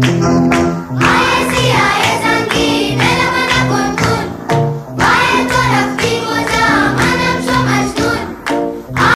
Thank you.